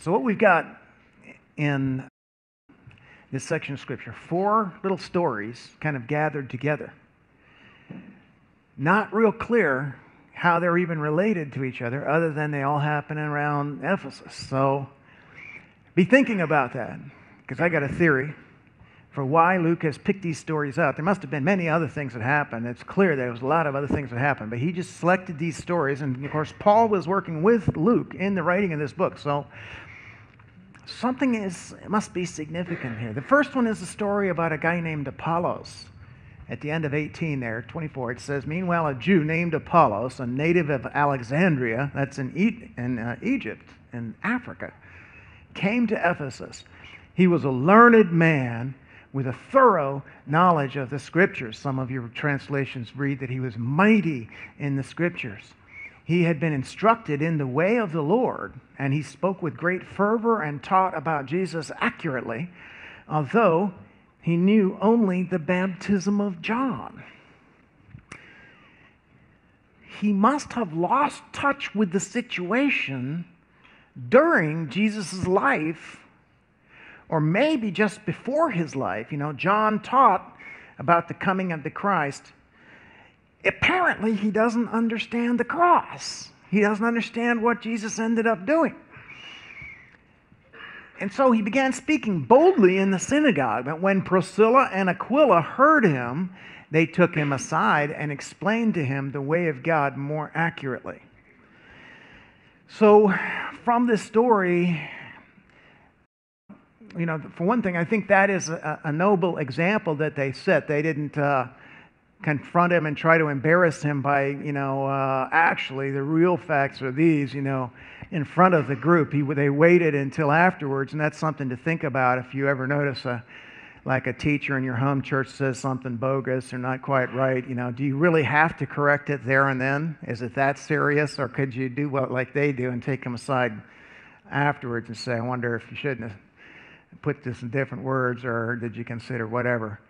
So, what we've got in this section of Scripture, four little stories kind of gathered together. Not real clear how they're even related to each other, other than they all happen around Ephesus. So, be thinking about that, because I got a theory for why Luke has picked these stories out. There must have been many other things that happened. It's clear there was a lot of other things that happened, but he just selected these stories. And of course, Paul was working with Luke in the writing of this book. So something is must be significant here. The first one is a story about a guy named Apollos. At the end of 18 there, 24, it says, Meanwhile, a Jew named Apollos, a native of Alexandria, that's in, e- in uh, Egypt, in Africa, came to Ephesus. He was a learned man with a thorough knowledge of the scriptures. Some of your translations read that he was mighty in the scriptures. He had been instructed in the way of the Lord, and he spoke with great fervor and taught about Jesus accurately, although he knew only the baptism of John. He must have lost touch with the situation during Jesus' life or maybe just before his life, you know, John taught about the coming of the Christ. Apparently, he doesn't understand the cross. He doesn't understand what Jesus ended up doing. And so he began speaking boldly in the synagogue. But when Priscilla and Aquila heard him, they took him aside and explained to him the way of God more accurately. So, from this story, you know, for one thing, I think that is a, a noble example that they set. They didn't uh, confront him and try to embarrass him by, you know, uh, actually, the real facts are these, you know, in front of the group. He, they waited until afterwards, and that's something to think about if you ever notice a, like a teacher in your home church says something bogus or not quite right, you know, do you really have to correct it there and then? Is it that serious? Or could you do what like they do and take them aside afterwards and say, I wonder if you shouldn't have put this in different words or did you consider whatever?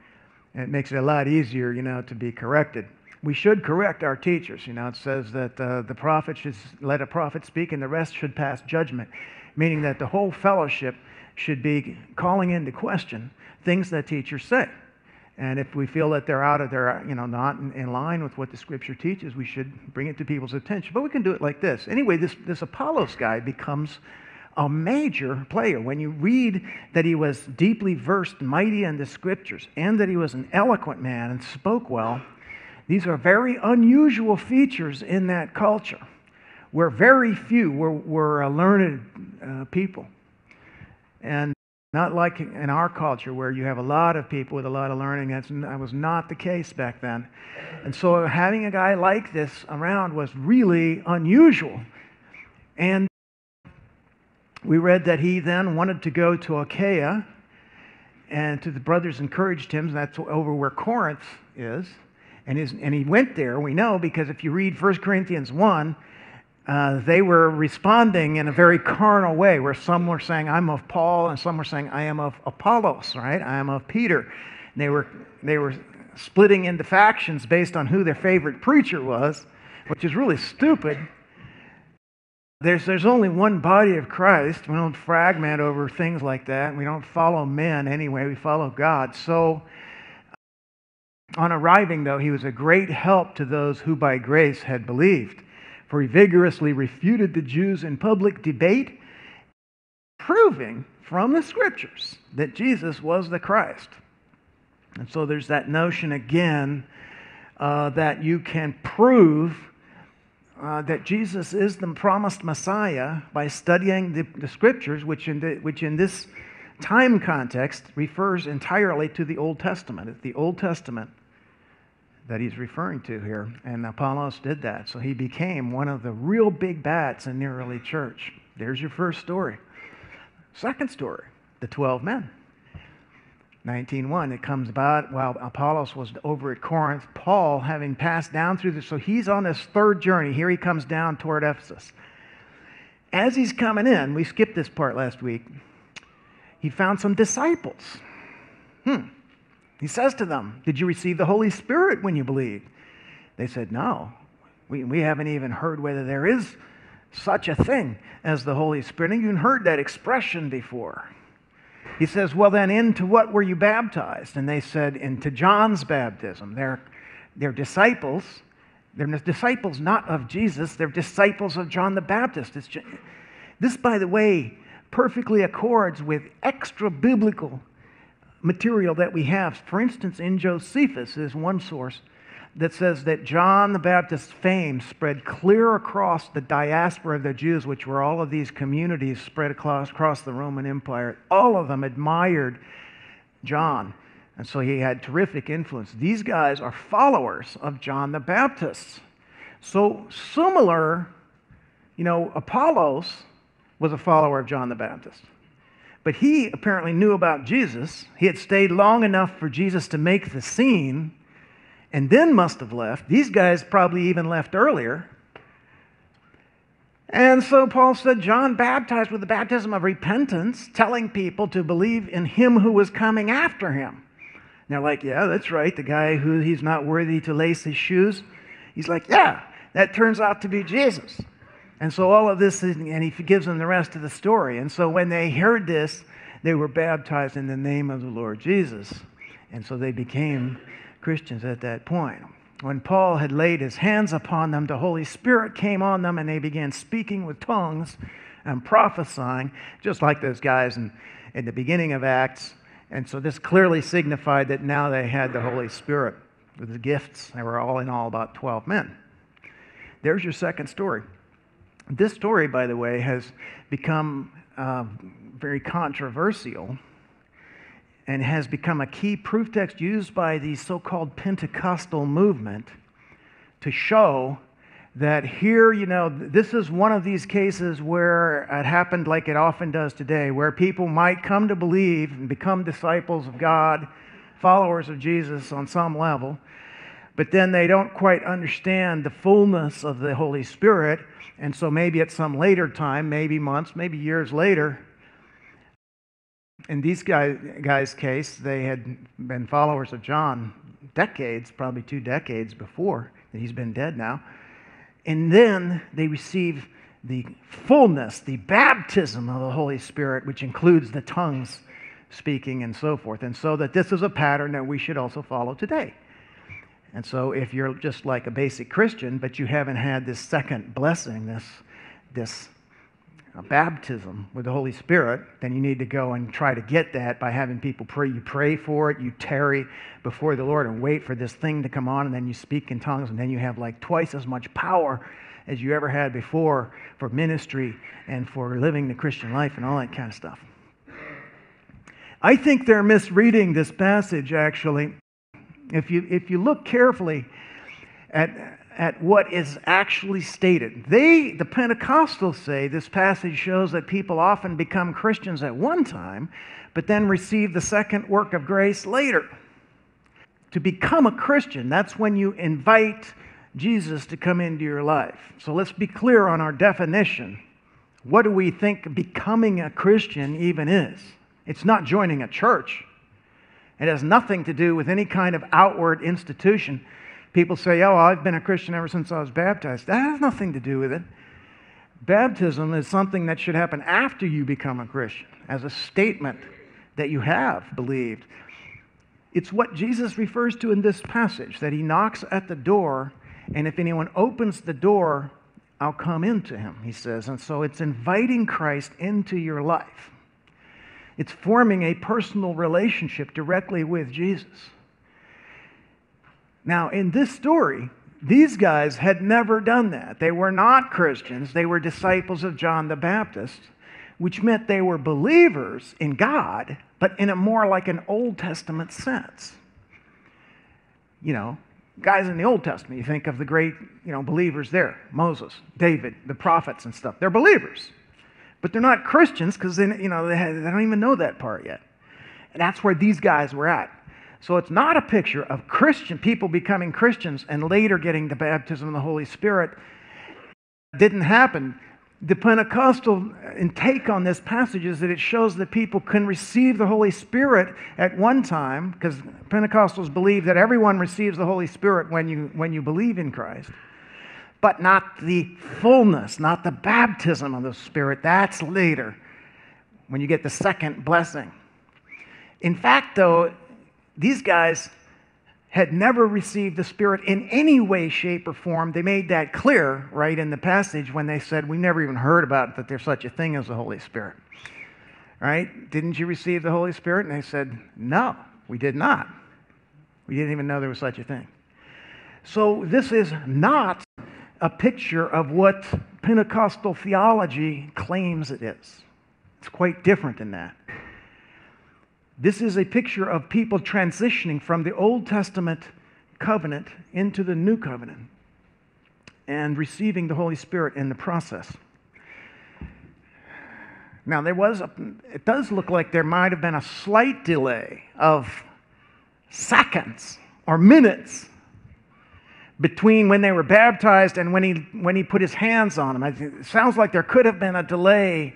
And it makes it a lot easier, you know, to be corrected. We should correct our teachers. You know, it says that uh, the prophet should let a prophet speak and the rest should pass judgment, meaning that the whole fellowship should be calling into question things that teachers say. And if we feel that they're out of their, you know, not in, in, line with what the scripture teaches, we should bring it to people's attention. But we can do it like this. Anyway, this, this Apollos guy becomes a major player. When you read that he was deeply versed, mighty in the scriptures, and that he was an eloquent man and spoke well, these are very unusual features in that culture where very few were, were uh, learned uh, people. And not like in our culture where you have a lot of people with a lot of learning. That's, that was not the case back then. And so having a guy like this around was really unusual. And we read that he then wanted to go to Achaia, and to the brothers encouraged him. And that's over where Corinth is. And, his, and he went there, we know, because if you read 1 Corinthians 1, uh, they were responding in a very carnal way, where some were saying, I'm of Paul, and some were saying, I am of Apollos, right? I am of Peter. And they were, they were splitting into factions based on who their favorite preacher was, which is really stupid there's, there's only one body of Christ. We don't fragment over things like that. We don't follow men anyway, we follow God. So, on arriving, though, he was a great help to those who by grace had believed, for he vigorously refuted the Jews in public debate, proving from the scriptures that Jesus was the Christ. And so there's that notion again uh, that you can prove uh, that Jesus is the promised Messiah by studying the, the scriptures, which in, the, which in this time context refers entirely to the Old Testament. It's the Old Testament that he's referring to here. And Apollos did that. So he became one of the real big bats in the early church. There's your first story. Second story the 12 men. 19.1, it comes about while Apollos was over at Corinth, Paul having passed down through this, so he's on this third journey. Here he comes down toward Ephesus. As he's coming in, we skipped this part last week, he found some disciples. Hmm. He says to them, Did you receive the Holy Spirit when you believed? They said, No. We, we haven't even heard whether there is such a thing as the Holy Spirit. And you've heard that expression before. He says, Well, then, into what were you baptized? And they said, Into John's baptism. They're, they're disciples. They're disciples not of Jesus, they're disciples of John the Baptist. It's, this, by the way, perfectly accords with extra biblical material that we have. For instance, in Josephus is one source that says that John the Baptist's fame spread clear across the diaspora of the Jews, which were all of these communities spread across, across the Roman Empire. All of them admired John. And so he had terrific influence. These guys are followers of John the Baptist. So similar, you know, Apollos was a follower of John the Baptist. But he apparently knew about Jesus. He had stayed long enough for Jesus to make the scene and then must have left. These guys probably even left earlier. And so Paul said, John baptized with the baptism of repentance, telling people to believe in him who was coming after him. And they're like, yeah, that's right. The guy who he's not worthy to lace his shoes. He's like, yeah, that turns out to be Jesus. And so all of this, is, and he gives them the rest of the story. And so when they heard this, they were baptized in the name of the Lord Jesus. And so they became Christians at that point. When Paul had laid his hands upon them, the Holy Spirit came on them and they began speaking with tongues and prophesying, just like those guys in, in the beginning of Acts. And so this clearly signified that now they had the Holy Spirit with the gifts. They were all in all about 12 men. There's your second story. This story, by the way, has become uh, very controversial and has become a key proof text used by the so called Pentecostal movement to show that here, you know, this is one of these cases where it happened like it often does today, where people might come to believe and become disciples of God, followers of Jesus on some level, but then they don't quite understand the fullness of the Holy Spirit. And so maybe at some later time, maybe months, maybe years later, in these guys, guys' case, they had been followers of John decades, probably two decades before that he's been dead now. And then they receive the fullness, the baptism of the Holy Spirit, which includes the tongues speaking and so forth. And so that this is a pattern that we should also follow today. And so if you're just like a basic Christian, but you haven't had this second blessing, this, this a baptism with the Holy Spirit, then you need to go and try to get that by having people pray. You pray for it, you tarry before the Lord and wait for this thing to come on, and then you speak in tongues, and then you have like twice as much power as you ever had before for ministry and for living the Christian life and all that kind of stuff. I think they're misreading this passage actually. If you, if you look carefully at at what is actually stated. They, the Pentecostals, say this passage shows that people often become Christians at one time, but then receive the second work of grace later. To become a Christian, that's when you invite Jesus to come into your life. So let's be clear on our definition. What do we think becoming a Christian even is? It's not joining a church. It has nothing to do with any kind of outward institution. People say, oh, I've been a Christian ever since I was baptized. That has nothing to do with it. Baptism is something that should happen after you become a Christian, as a statement that you have believed. It's what Jesus refers to in this passage that he knocks at the door, and if anyone opens the door, I'll come into him, he says. And so it's inviting Christ into your life, it's forming a personal relationship directly with Jesus. Now, in this story, these guys had never done that. They were not Christians, they were disciples of John the Baptist, which meant they were believers in God, but in a more like an Old Testament sense. You know, guys in the Old Testament, you think of the great, you know, believers there Moses, David, the prophets and stuff. They're believers, but they're not Christians because they, you know, they, they don't even know that part yet. And that's where these guys were at. So it's not a picture of Christian people becoming Christians and later getting the baptism of the Holy Spirit. It didn't happen. The Pentecostal uh, take on this passage is that it shows that people can receive the Holy Spirit at one time, because Pentecostals believe that everyone receives the Holy Spirit when you, when you believe in Christ. but not the fullness, not the baptism of the Spirit. That's later when you get the second blessing. In fact, though, these guys had never received the Spirit in any way, shape, or form. They made that clear, right, in the passage when they said, We never even heard about that there's such a thing as the Holy Spirit. Right? Didn't you receive the Holy Spirit? And they said, No, we did not. We didn't even know there was such a thing. So this is not a picture of what Pentecostal theology claims it is. It's quite different than that. This is a picture of people transitioning from the Old Testament covenant into the new covenant and receiving the Holy Spirit in the process. Now, there was, a, it does look like there might have been a slight delay of seconds or minutes between when they were baptized and when he, when he put his hands on them. It sounds like there could have been a delay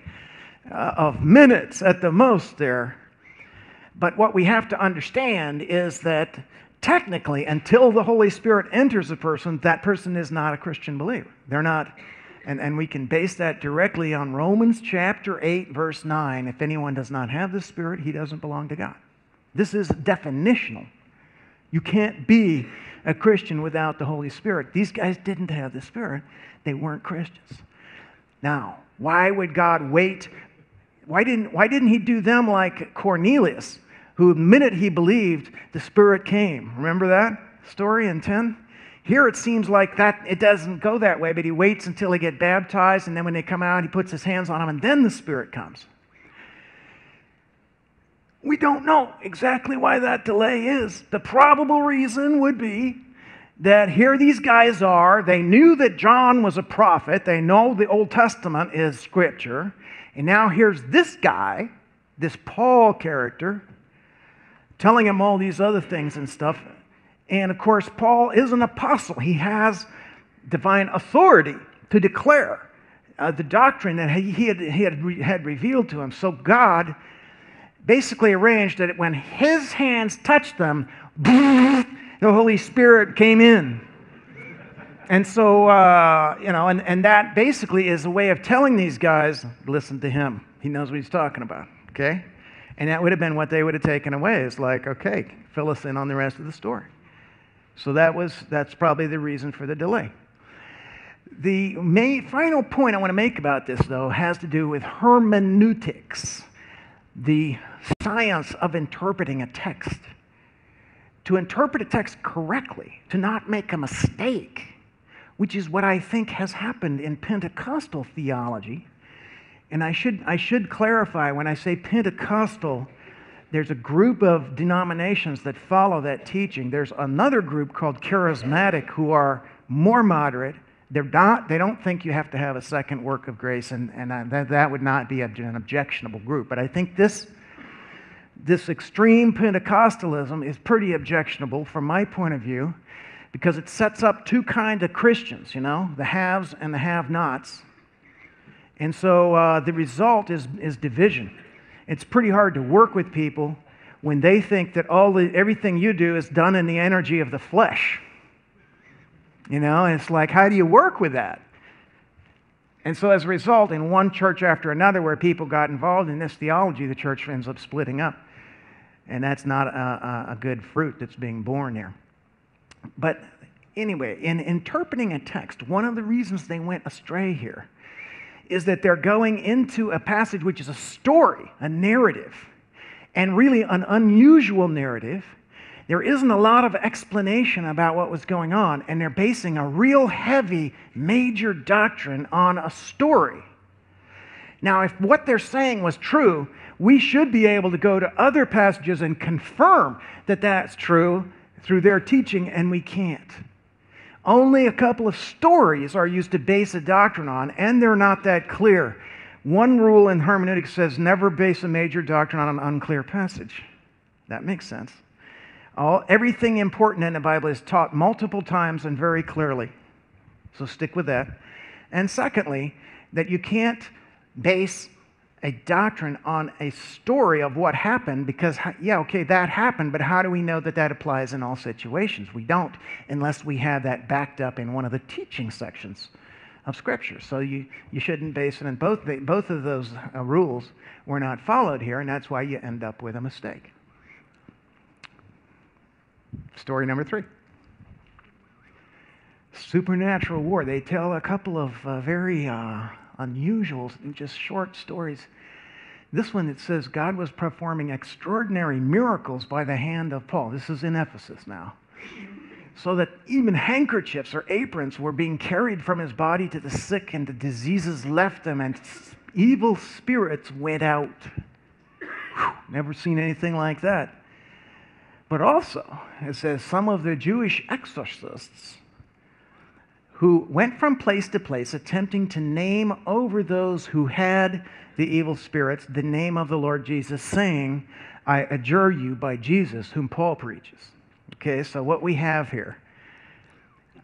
uh, of minutes at the most there. But what we have to understand is that technically, until the Holy Spirit enters a person, that person is not a Christian believer. They're not, and, and we can base that directly on Romans chapter 8, verse 9. If anyone does not have the Spirit, he doesn't belong to God. This is definitional. You can't be a Christian without the Holy Spirit. These guys didn't have the Spirit, they weren't Christians. Now, why would God wait? Why didn't, why didn't he do them like Cornelius? Who, the minute he believed, the Spirit came. Remember that story in 10? Here it seems like that it doesn't go that way, but he waits until they get baptized, and then when they come out, he puts his hands on them, and then the Spirit comes. We don't know exactly why that delay is. The probable reason would be that here these guys are. They knew that John was a prophet, they know the Old Testament is scripture, and now here's this guy, this Paul character, telling him all these other things and stuff. And of course, Paul is an apostle, he has divine authority to declare uh, the doctrine that he had, he had, had revealed to him. So God basically arranged that when his hands touched them, the Holy Spirit came in. And so, uh, you know, and, and that basically is a way of telling these guys, listen to him. He knows what he's talking about, okay? And that would have been what they would have taken away. It's like, okay, fill us in on the rest of the story. So that was, that's probably the reason for the delay. The main, final point I want to make about this, though, has to do with hermeneutics, the science of interpreting a text. To interpret a text correctly, to not make a mistake, which is what I think has happened in Pentecostal theology and I should, I should clarify when I say Pentecostal, there's a group of denominations that follow that teaching. There's another group called charismatic who are more moderate. They're not, they don't think you have to have a second work of grace, and, and that, that would not be an objectionable group. But I think this, this extreme Pentecostalism is pretty objectionable from my point of view because it sets up two kinds of Christians, you know, the haves and the have nots. And so uh, the result is, is division. It's pretty hard to work with people when they think that all the, everything you do is done in the energy of the flesh. You know, and it's like, how do you work with that? And so, as a result, in one church after another where people got involved in this theology, the church ends up splitting up. And that's not a, a good fruit that's being borne there. But anyway, in interpreting a text, one of the reasons they went astray here is that they're going into a passage which is a story, a narrative, and really an unusual narrative. There isn't a lot of explanation about what was going on, and they're basing a real heavy, major doctrine on a story. Now, if what they're saying was true, we should be able to go to other passages and confirm that that's true through their teaching, and we can't. Only a couple of stories are used to base a doctrine on, and they're not that clear. One rule in hermeneutics says never base a major doctrine on an unclear passage. That makes sense. All, everything important in the Bible is taught multiple times and very clearly. So stick with that. And secondly, that you can't base a doctrine on a story of what happened because, yeah, okay, that happened, but how do we know that that applies in all situations? We don't unless we have that backed up in one of the teaching sections of Scripture. So you, you shouldn't base it on both, both of those uh, rules were not followed here, and that's why you end up with a mistake. Story number three supernatural war. They tell a couple of uh, very uh, unusual, and just short stories. This one, it says God was performing extraordinary miracles by the hand of Paul. This is in Ephesus now. So that even handkerchiefs or aprons were being carried from his body to the sick, and the diseases left them, and evil spirits went out. Whew, never seen anything like that. But also, it says some of the Jewish exorcists who went from place to place attempting to name over those who had the evil spirits the name of the Lord Jesus, saying, I adjure you by Jesus, whom Paul preaches. Okay, so what we have here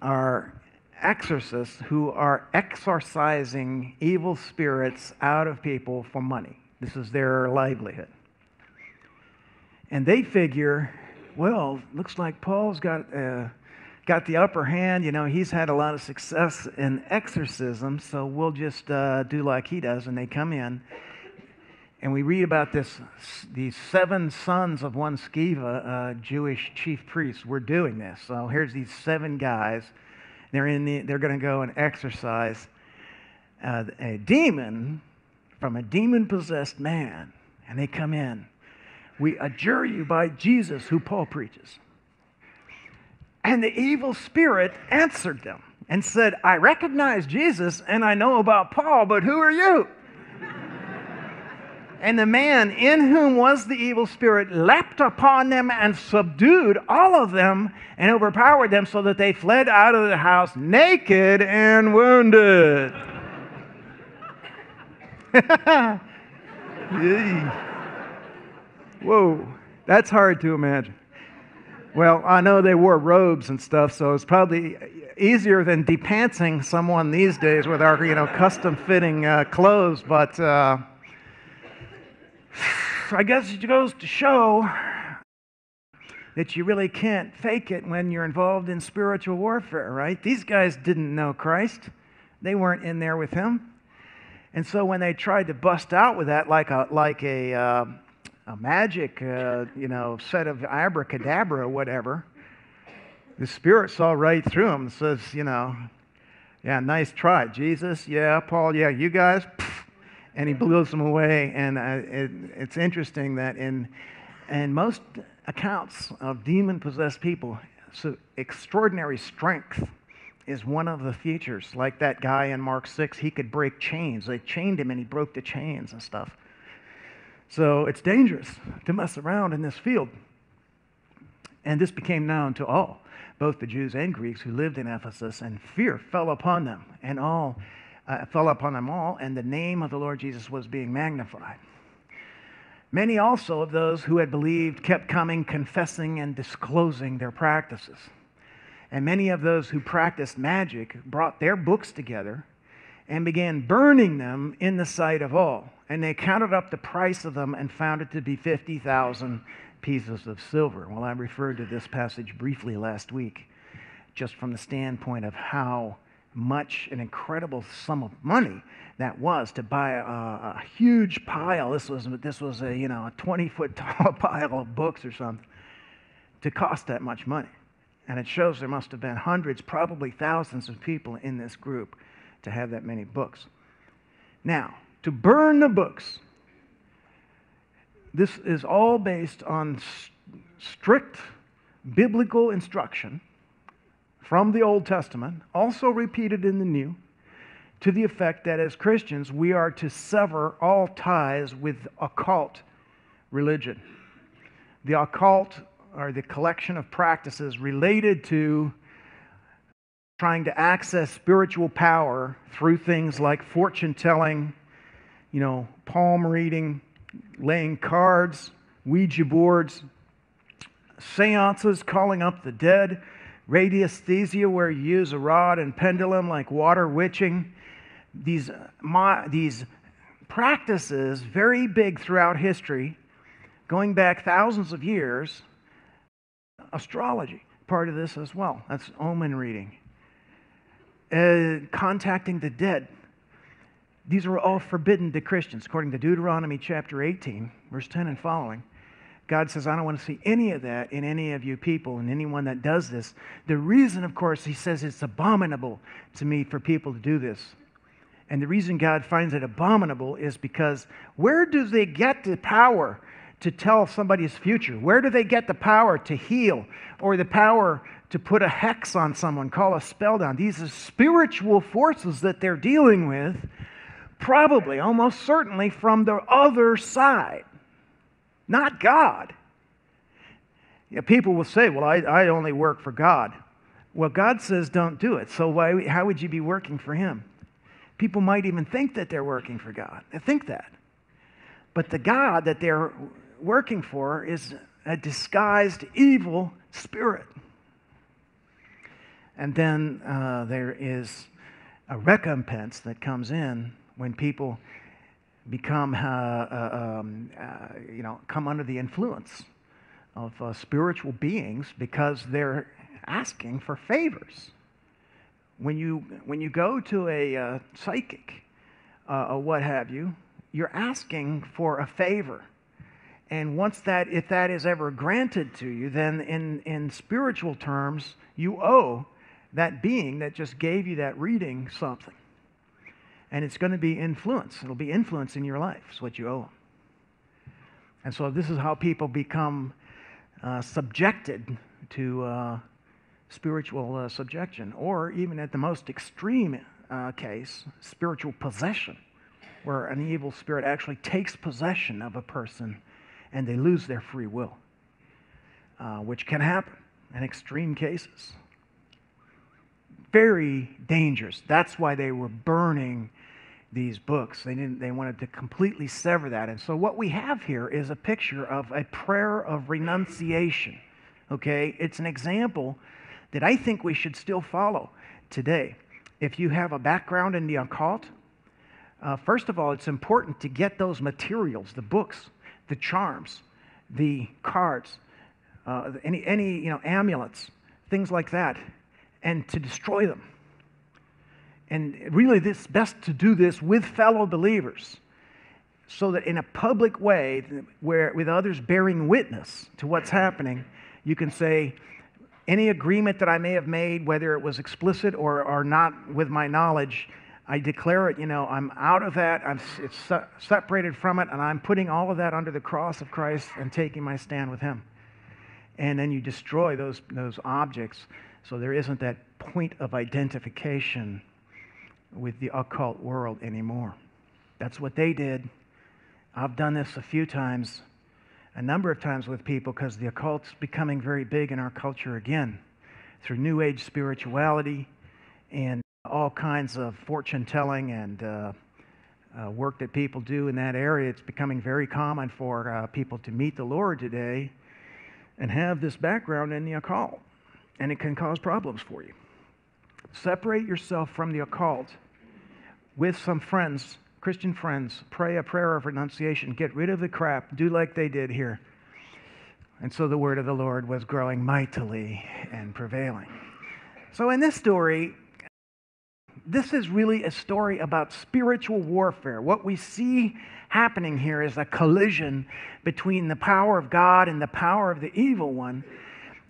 are exorcists who are exorcising evil spirits out of people for money. This is their livelihood. And they figure, well, looks like Paul's got. Uh, got the upper hand. You know, he's had a lot of success in exorcism, so we'll just uh, do like he does. And they come in, and we read about this: these seven sons of one Sceva, Jewish chief priests, were doing this. So here's these seven guys. They're in. The, they're going to go and exorcise uh, a demon from a demon-possessed man, and they come in. We adjure you by Jesus, who Paul preaches. And the evil spirit answered them and said, I recognize Jesus and I know about Paul, but who are you? and the man in whom was the evil spirit leapt upon them and subdued all of them and overpowered them so that they fled out of the house naked and wounded. Whoa, that's hard to imagine. Well, I know they wore robes and stuff, so it's probably easier than depantsing someone these days with our, you know, custom fitting uh, clothes. But uh, I guess it goes to show that you really can't fake it when you're involved in spiritual warfare, right? These guys didn't know Christ, they weren't in there with him. And so when they tried to bust out with that like a, like a, uh, a magic, uh, you know, set of abracadabra or whatever, the Spirit saw right through him and says, you know, yeah, nice try. Jesus, yeah, Paul, yeah, you guys, and he blows them away. And uh, it, it's interesting that in, in most accounts of demon possessed people, so extraordinary strength is one of the features. Like that guy in Mark 6, he could break chains. They chained him and he broke the chains and stuff. So it's dangerous to mess around in this field. And this became known to all, both the Jews and Greeks who lived in Ephesus, and fear fell upon them, and all uh, fell upon them all, and the name of the Lord Jesus was being magnified. Many also of those who had believed kept coming, confessing, and disclosing their practices. And many of those who practiced magic brought their books together and began burning them in the sight of all and they counted up the price of them and found it to be 50,000 pieces of silver. Well, I referred to this passage briefly last week, just from the standpoint of how much an incredible sum of money that was to buy a, a huge pile. This was this was a you know a 20 foot tall pile of books or something to cost that much money, and it shows there must have been hundreds, probably thousands of people in this group to have that many books. Now, to burn the books. This is all based on strict biblical instruction from the Old Testament, also repeated in the New, to the effect that as Christians we are to sever all ties with occult religion. The occult are the collection of practices related to trying to access spiritual power through things like fortune telling, you know, palm reading, laying cards, Ouija boards, seances, calling up the dead, radiesthesia, where you use a rod and pendulum like water witching, these, my, these practices very big throughout history, going back thousands of years. Astrology, part of this as well. That's omen reading. Uh, contacting the dead. These are all forbidden to Christians, according to Deuteronomy chapter 18, verse 10 and following. God says, I don't want to see any of that in any of you people and anyone that does this. The reason, of course, he says it's abominable to me for people to do this. And the reason God finds it abominable is because where do they get the power to tell somebody's future? Where do they get the power to heal or the power to put a hex on someone, call a spell down? These are spiritual forces that they're dealing with, probably, almost certainly, from the other side, not God. Yeah, people will say, Well, I, I only work for God. Well, God says don't do it. So why, how would you be working for Him? People might even think that they're working for God. They think that. But the God that they're working for is a disguised evil spirit. And then uh, there is a recompense that comes in when people become, uh, uh, um, uh, you know, come under the influence of uh, spiritual beings because they're asking for favors when you when you go to a uh, psychic or what have you, you're asking for a favor. And once that, if that is ever granted to you, then in, in spiritual terms, you owe that being that just gave you that reading something. And it's going to be influence. It'll be influence in your life, is what you owe them. And so this is how people become uh, subjected to uh, spiritual uh, subjection, or even at the most extreme uh, case, spiritual possession, where an evil spirit actually takes possession of a person and they lose their free will, uh, which can happen in extreme cases. Very dangerous. That's why they were burning these books. They didn't they wanted to completely sever that. And so what we have here is a picture of a prayer of renunciation. Okay? It's an example that I think we should still follow today. If you have a background in the occult, uh, first of all, it's important to get those materials, the books, the charms, the cards, uh, any, any you know, amulets, things like that, and to destroy them. And really, it's best to do this with fellow believers so that in a public way, where, with others bearing witness to what's happening, you can say, any agreement that I may have made, whether it was explicit or, or not with my knowledge, I declare it, you know, I'm out of that. I'm it's separated from it, and I'm putting all of that under the cross of Christ and taking my stand with Him. And then you destroy those, those objects so there isn't that point of identification with the occult world anymore. That's what they did. I've done this a few times a number of times with people because the occult's becoming very big in our culture again through New Age spirituality and all kinds of fortune telling and uh, uh, work that people do in that area. It's becoming very common for uh, people to meet the Lord today and have this background in the occult, and it can cause problems for you. Separate yourself from the occult with some friends Christian friends, pray a prayer of renunciation. Get rid of the crap. Do like they did here. And so the word of the Lord was growing mightily and prevailing. So in this story, this is really a story about spiritual warfare. What we see happening here is a collision between the power of God and the power of the evil one.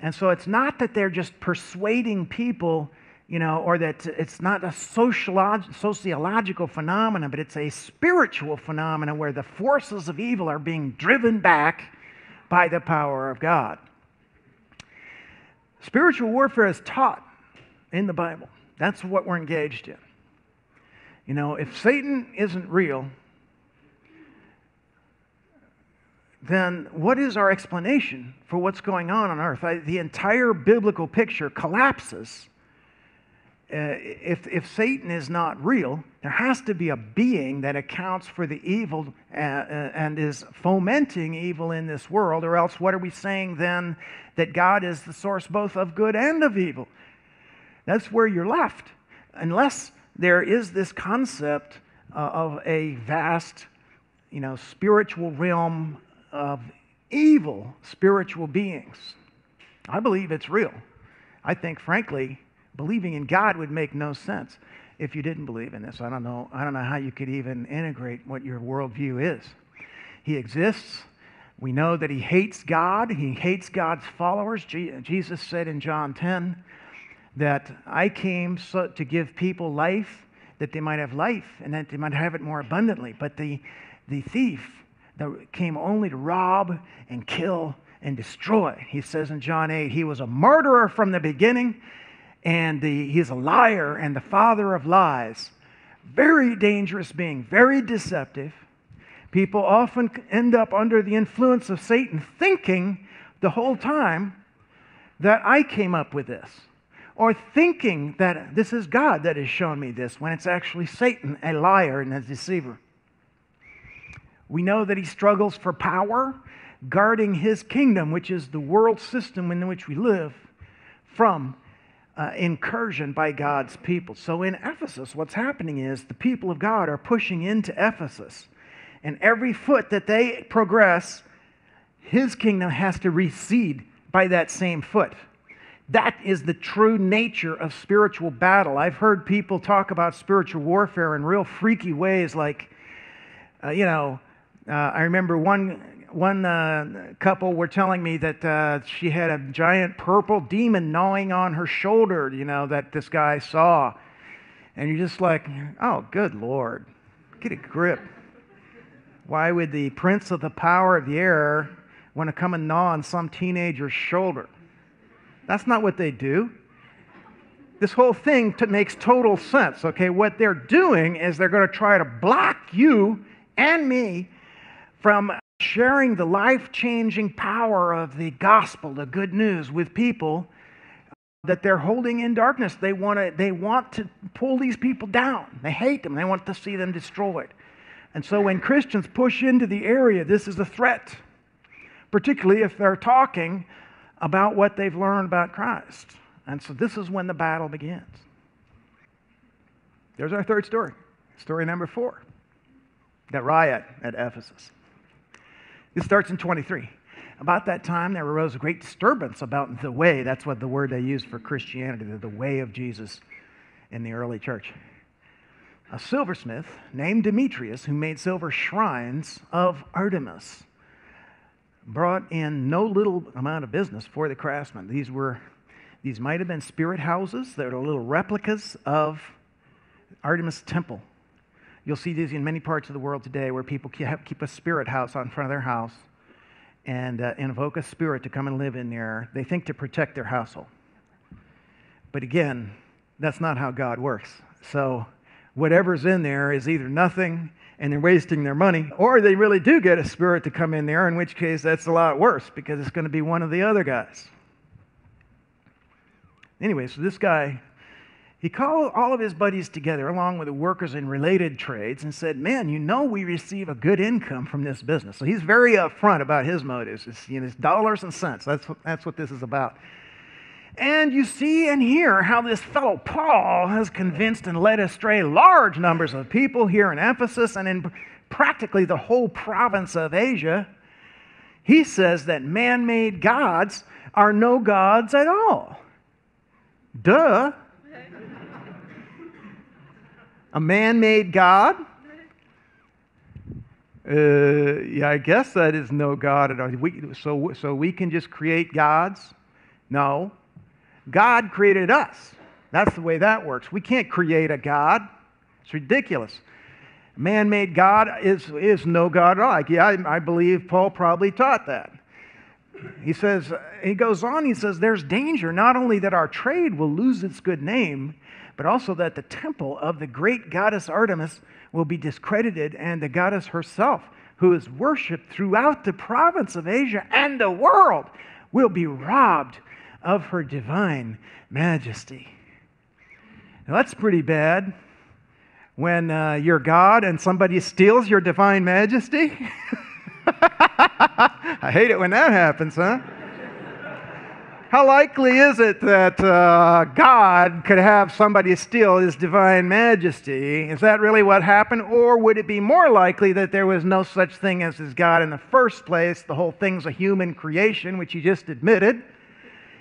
And so it's not that they're just persuading people you know, or that it's not a sociolog- sociological phenomenon, but it's a spiritual phenomenon where the forces of evil are being driven back by the power of God. Spiritual warfare is taught in the Bible. That's what we're engaged in. You know, if Satan isn't real, then what is our explanation for what's going on on earth? I, the entire biblical picture collapses uh, if, if Satan is not real, there has to be a being that accounts for the evil uh, uh, and is fomenting evil in this world, or else what are we saying then that God is the source both of good and of evil? That's where you're left. Unless there is this concept uh, of a vast, you know, spiritual realm of evil spiritual beings. I believe it's real. I think, frankly, believing in God would make no sense if you didn't believe in this. I don't know. I don't know how you could even integrate what your worldview is. He exists. We know that he hates God. He hates God's followers. Jesus said in John 10 that I came so, to give people life that they might have life and that they might have it more abundantly. But the, the thief that came only to rob and kill and destroy. He says in John 8, he was a murderer from the beginning and the, he's a liar and the father of lies. Very dangerous being, very deceptive. People often end up under the influence of Satan thinking the whole time that I came up with this, or thinking that this is God that has shown me this, when it's actually Satan, a liar and a deceiver. We know that he struggles for power, guarding his kingdom, which is the world system in which we live, from uh, incursion by God's people. So in Ephesus, what's happening is the people of God are pushing into Ephesus. And every foot that they progress, his kingdom has to recede by that same foot. That is the true nature of spiritual battle. I've heard people talk about spiritual warfare in real freaky ways, like, uh, you know, uh, I remember one one uh, couple were telling me that uh, she had a giant purple demon gnawing on her shoulder, you know, that this guy saw. And you're just like, oh, good Lord, get a grip. Why would the prince of the power of the air want to come and gnaw on some teenager's shoulder? That's not what they do. This whole thing t- makes total sense, okay? What they're doing is they're going to try to block you and me from sharing the life changing power of the gospel, the good news, with people that they're holding in darkness. They want to, they want to pull these people down. They hate them. They want to see them destroyed. And so when Christians push into the area, this is a threat, particularly if they're talking about what they've learned about Christ. And so this is when the battle begins. There's our third story. Story number four the riot at Ephesus. It starts in 23. About that time, there arose a great disturbance about the way. That's what the word they used for Christianity, the way of Jesus in the early church. A silversmith named Demetrius, who made silver shrines of Artemis, brought in no little amount of business for the craftsmen. These were, these might have been spirit houses. They were little replicas of Artemis temple. You'll see these in many parts of the world today where people keep a spirit house out in front of their house and uh, invoke a spirit to come and live in there. They think to protect their household. But again, that's not how God works. So whatever's in there is either nothing and they're wasting their money, or they really do get a spirit to come in there, in which case that's a lot worse because it's going to be one of the other guys. Anyway, so this guy he called all of his buddies together, along with the workers in related trades, and said, Man, you know we receive a good income from this business. So he's very upfront about his motives. It's, you know, it's dollars and cents. That's what, that's what this is about. And you see and hear how this fellow Paul has convinced and led astray large numbers of people here in Ephesus and in practically the whole province of Asia. He says that man made gods are no gods at all. Duh. A man made God? Uh, yeah, I guess that is no God at all. We, so, so we can just create gods? No. God created us. That's the way that works. We can't create a God. It's ridiculous. Man made God is, is no God at all. Yeah, I, I believe Paul probably taught that. He says, he goes on, he says, there's danger not only that our trade will lose its good name, but also that the temple of the great goddess Artemis will be discredited and the goddess herself, who is worshiped throughout the province of Asia and the world, will be robbed of her divine majesty. Now, that's pretty bad when uh, you're God and somebody steals your divine majesty. I hate it when that happens, huh? How likely is it that uh, God could have somebody steal his divine majesty? Is that really what happened? Or would it be more likely that there was no such thing as his God in the first place? The whole thing's a human creation, which he just admitted.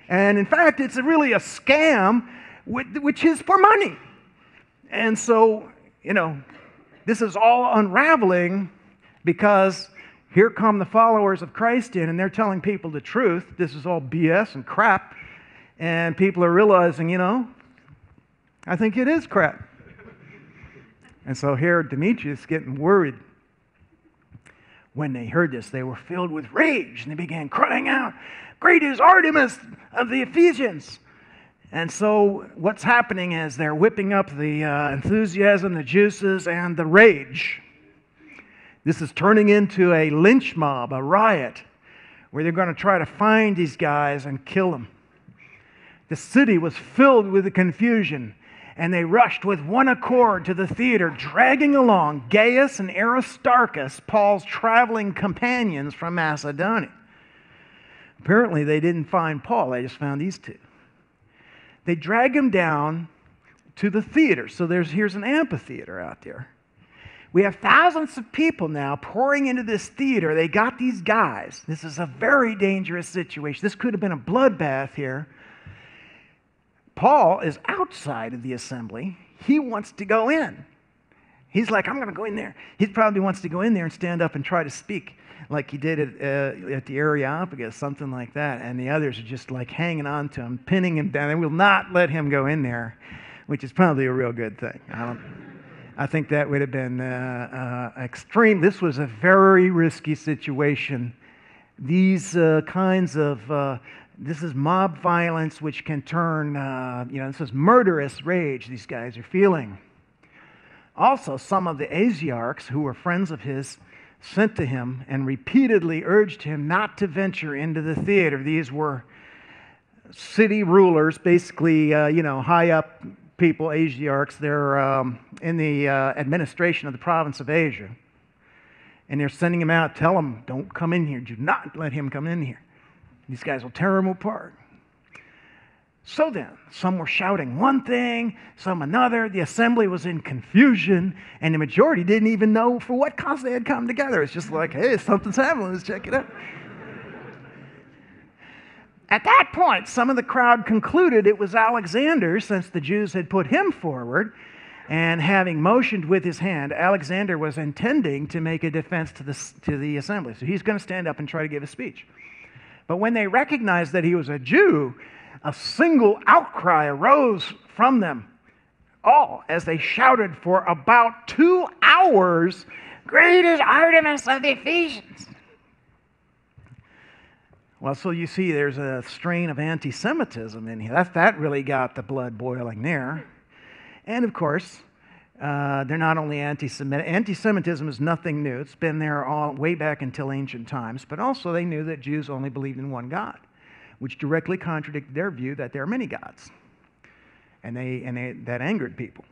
And in fact, it's really a scam, which is for money. And so, you know, this is all unraveling because here come the followers of Christ in, and they're telling people the truth. This is all BS and crap. And people are realizing, you know, I think it is crap. And so here Demetrius getting worried. When they heard this, they were filled with rage and they began crying out, Great is Artemis of the Ephesians! And so, what's happening is they're whipping up the uh, enthusiasm, the juices, and the rage. This is turning into a lynch mob, a riot, where they're going to try to find these guys and kill them. The city was filled with confusion, and they rushed with one accord to the theater, dragging along Gaius and Aristarchus, Paul's traveling companions from Macedonia. Apparently, they didn't find Paul, they just found these two. They drag him down to the theater. So there's here's an amphitheater out there. We have thousands of people now pouring into this theater. They got these guys. This is a very dangerous situation. This could have been a bloodbath here. Paul is outside of the assembly. He wants to go in. He's like, I'm going to go in there. He probably wants to go in there and stand up and try to speak like he did at, uh, at the Areopagus, something like that. And the others are just like hanging on to him, pinning him down. They will not let him go in there, which is probably a real good thing. I don't. I think that would have been uh, uh, extreme. This was a very risky situation. These uh, kinds of, uh, this is mob violence, which can turn, uh, you know, this is murderous rage these guys are feeling. Also, some of the Asiarchs, who were friends of his, sent to him and repeatedly urged him not to venture into the theater. These were city rulers, basically, uh, you know, high up people, Asiarchs, they're um, in the uh, administration of the province of Asia. And they're sending him out, tell him, don't come in here. Do not let him come in here. These guys will tear him apart. So then, some were shouting one thing, some another. The assembly was in confusion, and the majority didn't even know for what cause they had come together. It's just like, hey, something's happening, let's check it out. At that point, some of the crowd concluded it was Alexander, since the Jews had put him forward. And having motioned with his hand, Alexander was intending to make a defense to the, to the assembly. So he's going to stand up and try to give a speech. But when they recognized that he was a Jew, a single outcry arose from them all as they shouted for about two hours Great is Artemis of the Ephesians. Well, so you see, there's a strain of anti Semitism in here. That, that really got the blood boiling there. And of course, uh, they're not only anti Semitic. Anti Semitism is nothing new, it's been there all, way back until ancient times. But also, they knew that Jews only believed in one God, which directly contradicted their view that there are many gods. And, they, and they, that angered people.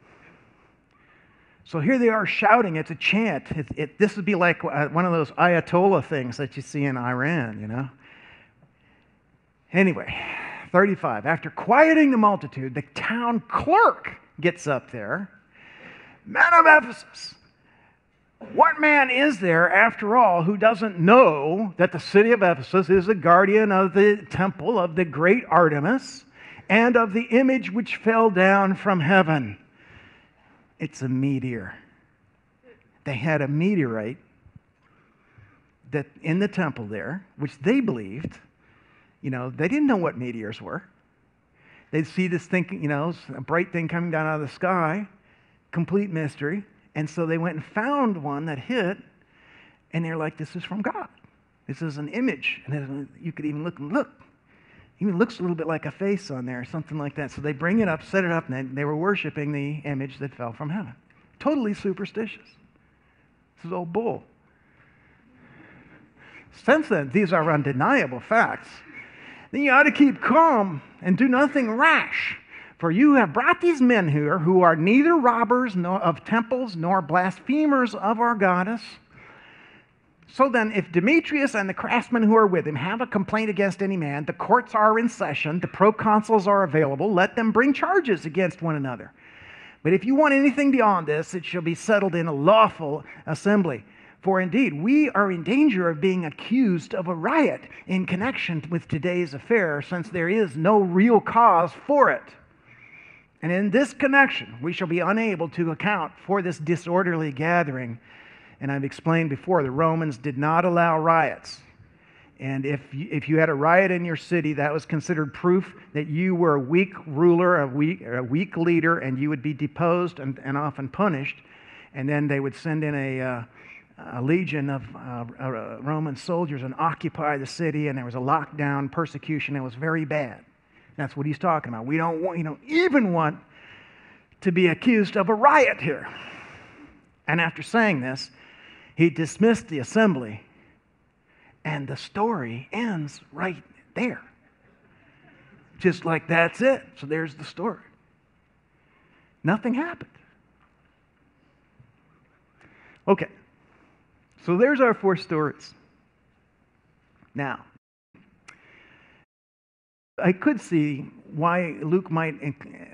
So here they are shouting. It's a chant. It, it, this would be like uh, one of those Ayatollah things that you see in Iran, you know. Anyway, 35. After quieting the multitude, the town clerk gets up there. Man of Ephesus, what man is there, after all, who doesn't know that the city of Ephesus is the guardian of the temple of the great Artemis and of the image which fell down from heaven? It's a meteor. They had a meteorite that in the temple there, which they believed you know, they didn't know what meteors were. They'd see this thing, you know, a bright thing coming down out of the sky, complete mystery. And so they went and found one that hit, and they're like, this is from God. This is an image. And you could even look and look. Even looks a little bit like a face on there, or something like that. So they bring it up, set it up, and they were worshiping the image that fell from heaven. Totally superstitious. This is all bull. Since then, these are undeniable facts then you ought to keep calm and do nothing rash. For you have brought these men here who are neither robbers nor of temples nor blasphemers of our goddess. So then, if Demetrius and the craftsmen who are with him have a complaint against any man, the courts are in session, the proconsuls are available, let them bring charges against one another. But if you want anything beyond this, it shall be settled in a lawful assembly. For indeed, we are in danger of being accused of a riot in connection with today's affair, since there is no real cause for it. And in this connection, we shall be unable to account for this disorderly gathering. And I've explained before, the Romans did not allow riots. And if you, if you had a riot in your city, that was considered proof that you were a weak ruler, a weak, a weak leader, and you would be deposed and, and often punished. And then they would send in a, uh, a legion of uh, uh, Roman soldiers and occupy the city, and there was a lockdown, persecution. It was very bad. That's what he's talking about. We don't, want, you don't even want to be accused of a riot here. And after saying this, he dismissed the assembly and the story ends right there. Just like that's it. So there's the story. Nothing happened. Okay. So there's our four stories. Now, I could see why Luke might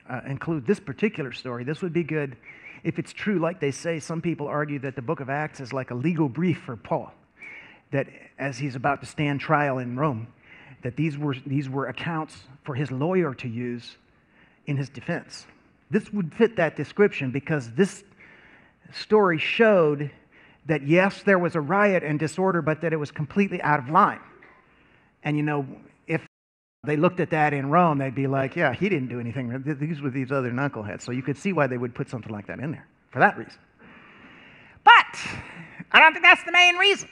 uh, include this particular story. This would be good if it's true, like they say. Some people argue that the book of Acts is like a legal brief for Paul that as he's about to stand trial in Rome, that these were, these were accounts for his lawyer to use in his defense. This would fit that description because this story showed that yes, there was a riot and disorder, but that it was completely out of line. And you know, if they looked at that in Rome, they'd be like, yeah, he didn't do anything. These were these other knuckleheads. So you could see why they would put something like that in there for that reason. But I don't think that's the main reason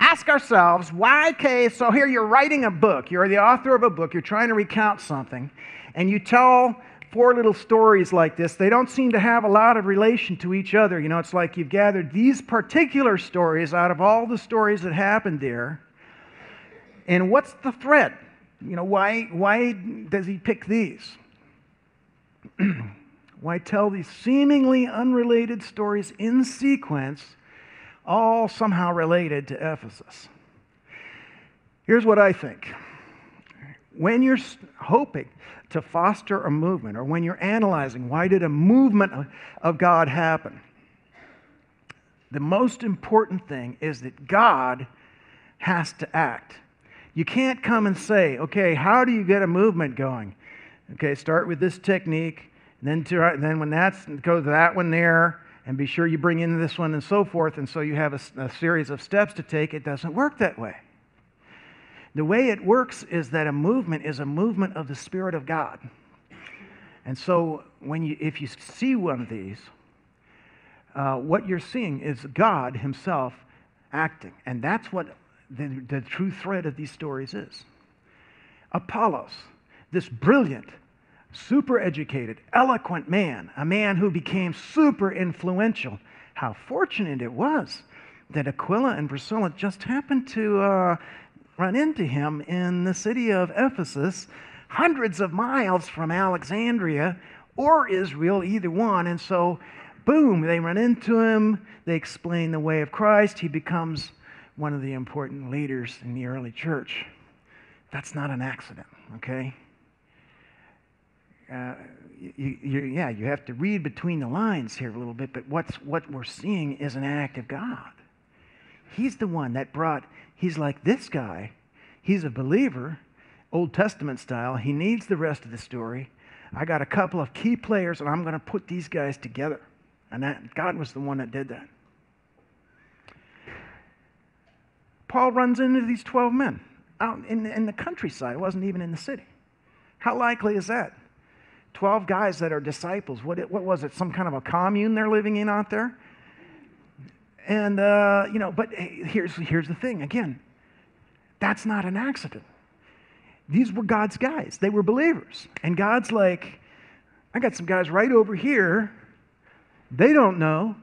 ask ourselves why, okay, so here you're writing a book, you're the author of a book, you're trying to recount something, and you tell four little stories like this. They don't seem to have a lot of relation to each other. You know, it's like you've gathered these particular stories out of all the stories that happened there. And what's the thread? You know, why, why does he pick these? why tell these seemingly unrelated stories in sequence all somehow related to Ephesus. Here's what I think. When you're hoping to foster a movement, or when you're analyzing why did a movement of God happen, the most important thing is that God has to act. You can't come and say, okay, how do you get a movement going? Okay, start with this technique, then, to, then when that's go to that one there, and be sure you bring in this one and so forth, and so you have a, a series of steps to take. It doesn't work that way. The way it works is that a movement is a movement of the Spirit of God. And so, when you, if you see one of these, uh, what you're seeing is God Himself acting. And that's what the, the true thread of these stories is. Apollos, this brilliant, super educated, eloquent man, a man who became super influential. How fortunate it was that Aquila and Priscilla just happened to uh, run into him in the city of Ephesus, hundreds of miles from Alexandria or Israel, either one. And so, boom, they run into him. They explain the way of Christ. He becomes one of the important leaders in the early church. That's not an accident, okay? uh, you, you, yeah, you have to read between the lines here a little bit, but what's, what we're seeing is an act of God. He's the one that brought, he's like this guy. He's a believer, Old Testament style. He needs the rest of the story. I got a couple of key players, and I'm going to put these guys together. And that, God was the one that did that. Paul runs into these 12 men out in, in the countryside. It wasn't even in the city. How likely is that? 12 guys that are disciples. What, what was it? Some kind of a commune they're living in out there? And, uh, you know, but here's, here's the thing again, that's not an accident. These were God's guys, they were believers. And God's like, I got some guys right over here. They don't know,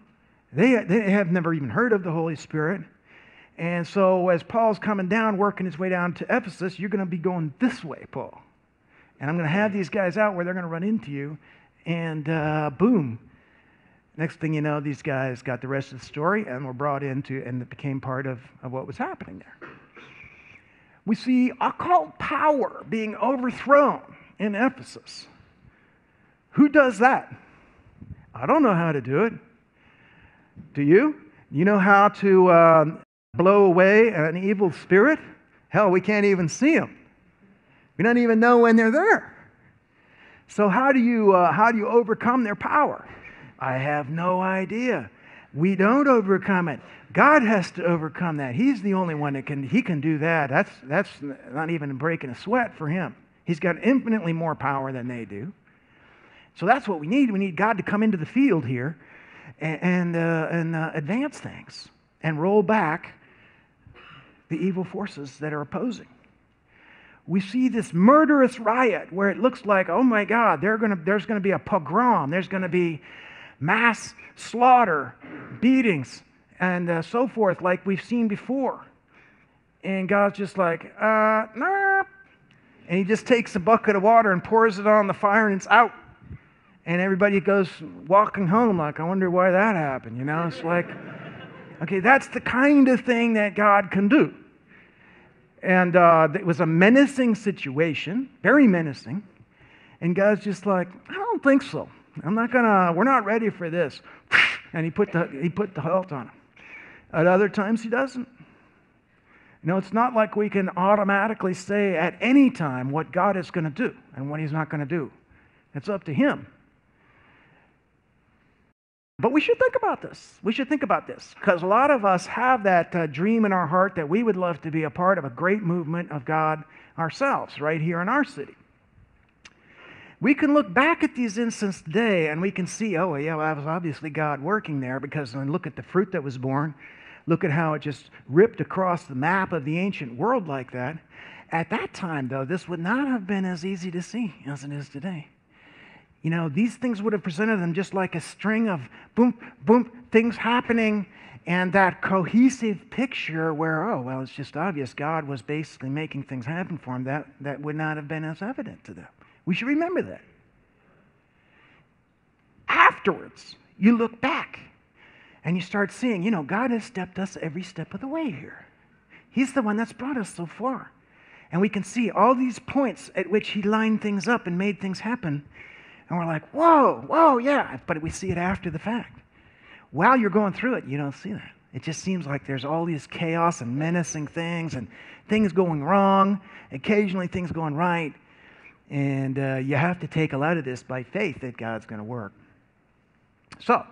they, they have never even heard of the Holy Spirit. And so, as Paul's coming down, working his way down to Ephesus, you're going to be going this way, Paul. And I'm going to have these guys out where they're going to run into you, and uh, boom, Next thing you know, these guys got the rest of the story and were brought into, and it became part of, of what was happening there. We see occult power being overthrown in Ephesus. Who does that? I don't know how to do it. Do you? You know how to uh, blow away an evil spirit? Hell, we can't even see them. We don't even know when they're there. So how do you uh, how do you overcome their power? I have no idea. We don't overcome it. God has to overcome that. He's the only one that can he can do that. That's that's not even breaking a sweat for him. He's got infinitely more power than they do. So that's what we need. We need God to come into the field here and, and, uh, and uh, advance things and roll back the evil forces that are opposing. We see this murderous riot where it looks like, oh my God, gonna, there's going to be a pogrom, there's going to be mass slaughter, beatings, and uh, so forth, like we've seen before. And God's just like, uh, nah. And he just takes a bucket of water and pours it on the fire and it's out and everybody goes walking home like, I wonder why that happened. You know, it's like, okay, that's the kind of thing that God can do. And uh, it was a menacing situation, very menacing. And God's just like, I don't think so. I'm not gonna. We're not ready for this. And he put the he put the halt on him. At other times, he doesn't. You know, it's not like we can automatically say at any time what God is going to do and what He's not going to do. It's up to Him. But we should think about this. We should think about this because a lot of us have that uh, dream in our heart that we would love to be a part of a great movement of God ourselves right here in our city. We can look back at these instances today and we can see, oh, yeah, well, that was obviously God working there because when look at the fruit that was borne, look at how it just ripped across the map of the ancient world like that. At that time, though, this would not have been as easy to see as it is today. You know, these things would have presented them just like a string of boom, boom, things happening, and that cohesive picture where, oh, well, it's just obvious God was basically making things happen for them, that, that would not have been as evident to them. We should remember that. Afterwards, you look back and you start seeing, you know, God has stepped us every step of the way here. He's the one that's brought us so far. And we can see all these points at which He lined things up and made things happen and we're like, whoa, whoa, yeah. But we see it after the fact. While you're going through it, you don't see that. It just seems like there's all these chaos and menacing things and things going wrong, occasionally things going right. And uh, you have to take a lot of this by faith that God's going to work. So,